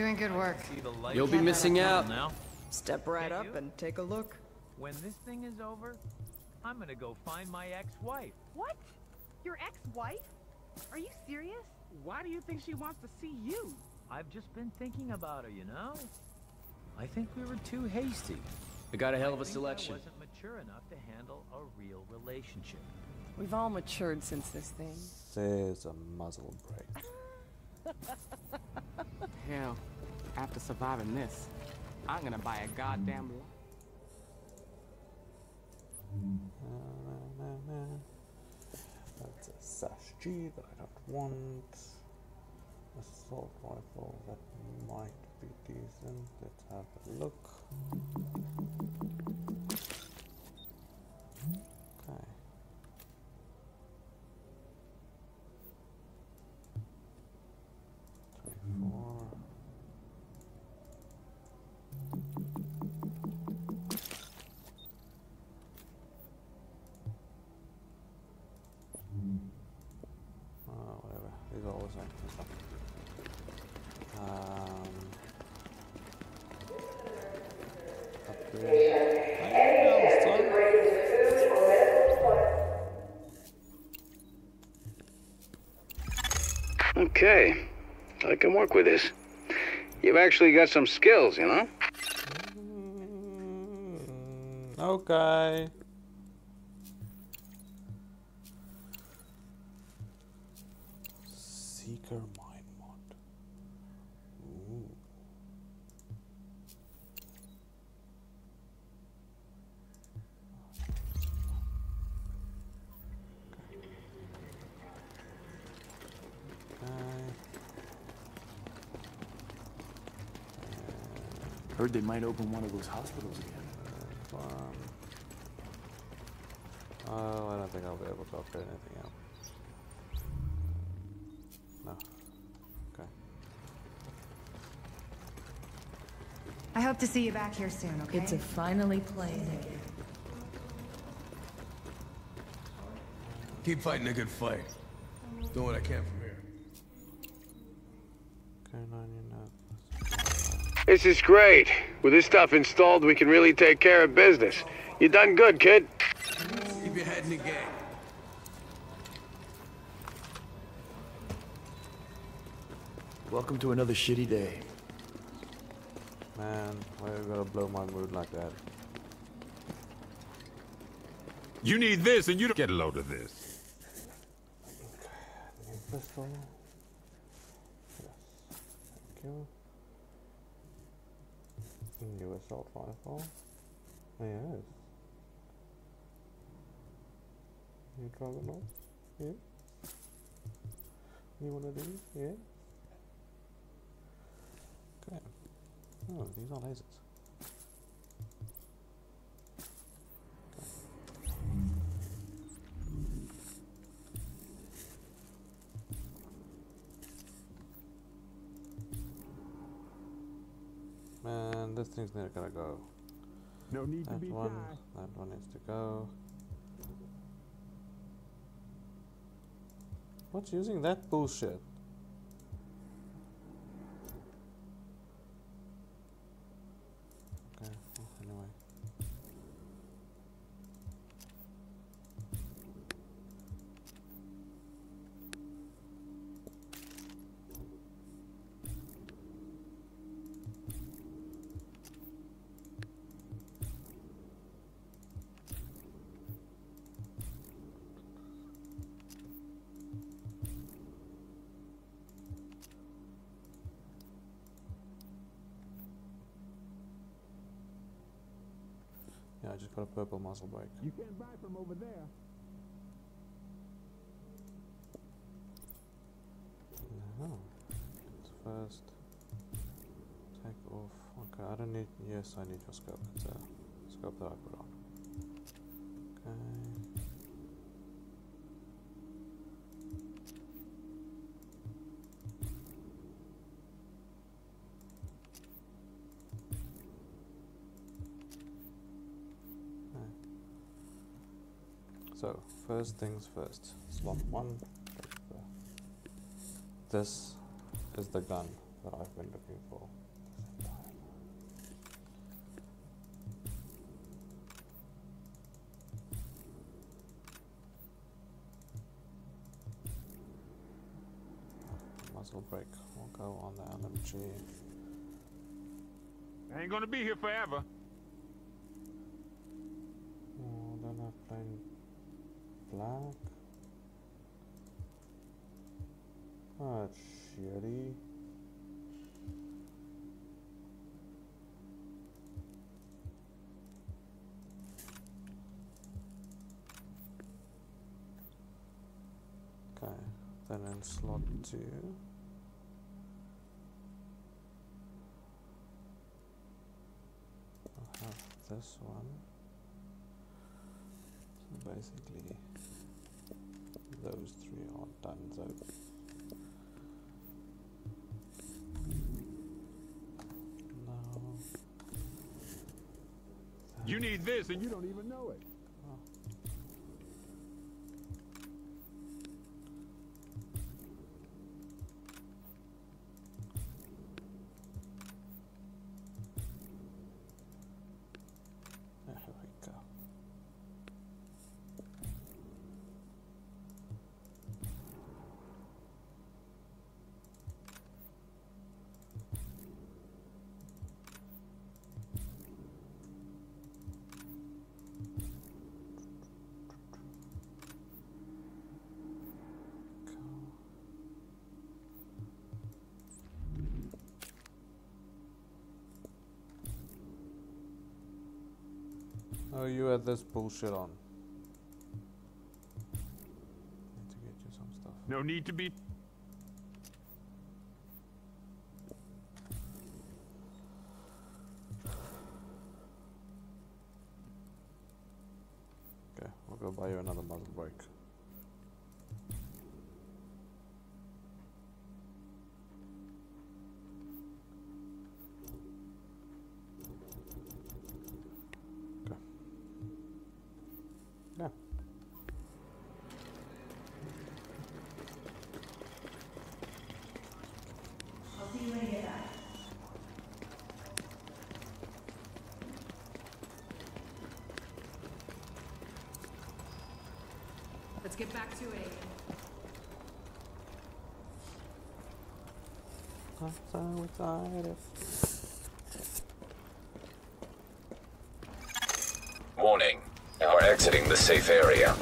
Doing good work. You'll be missing out. now. Step right up and take a look. When this thing is over, I'm gonna go find my ex-wife. What? Your ex-wife? Are you serious? Why do you think she wants to see you? I've just been thinking about her, you know? I think we were too hasty. We got a hell of a selection. I wasn't mature enough to handle a real relationship. We've all matured since this thing. There's a muzzle brake. Hell, after surviving this, I'm gonna buy a goddamn. That's a Sash G that I don't want. Assault rifle that might be decent. Let's have a look. Work with this. You've actually got some skills, you know? Okay. Heard they might open one of those hospitals again. Um, oh, I don't think I'll be able to upgrade anything else. No. Okay. I hope to see you back here soon, okay? It's a finally playing again. Keep fighting a good fight. Doing what I can from here. Okay, no, you're not. This is great. With this stuff installed, we can really take care of business. You done good, kid. Keep your head in the game. Welcome to another shitty day. Man, why you gotta blow my mood like that? You need this and you don't get a load of this. New pistol. Yes. Thank you. New assault rifle. Yes. New dragon Yeah. You wanna do? Yeah. Okay. Oh, these are lasers. Thing's never gonna go. No need that to be one, shy. that one needs to go. What's using that bullshit? Okay, well, anyway. Yeah, I just got a purple muzzle brake. You can't buy from over there. No. First. Take off. Okay, I don't need. Yes, I need your scope. It's a scope that I put on. First things first. Slot one. This is the gun that I've been looking for. break. Muzzle brake will go on the LMG. I ain't gonna be here forever. Oh, then I'm playing black. Oh, that's shitty. Okay, then slot two. I'll have this one. So basically, those three are done. So You need this and you don't even know it. you had this bullshit on. Need to get you some stuff. No need to be. Okay, we'll go buy you another muzzle brake. Get back to it. I'm so excited. Warning. Now we're exiting the safe area.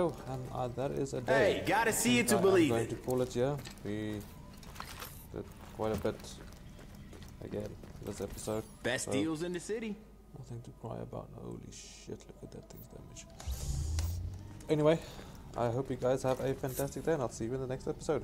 Go, and uh, that is a day. Hey, gotta see it to I- believe I'm going it. to call it here. We did quite a bit again this episode. Best so deals in the city. Nothing to cry about. Holy shit, look at that thing's damage. Anyway, I hope you guys have a fantastic day and I'll see you in the next episode.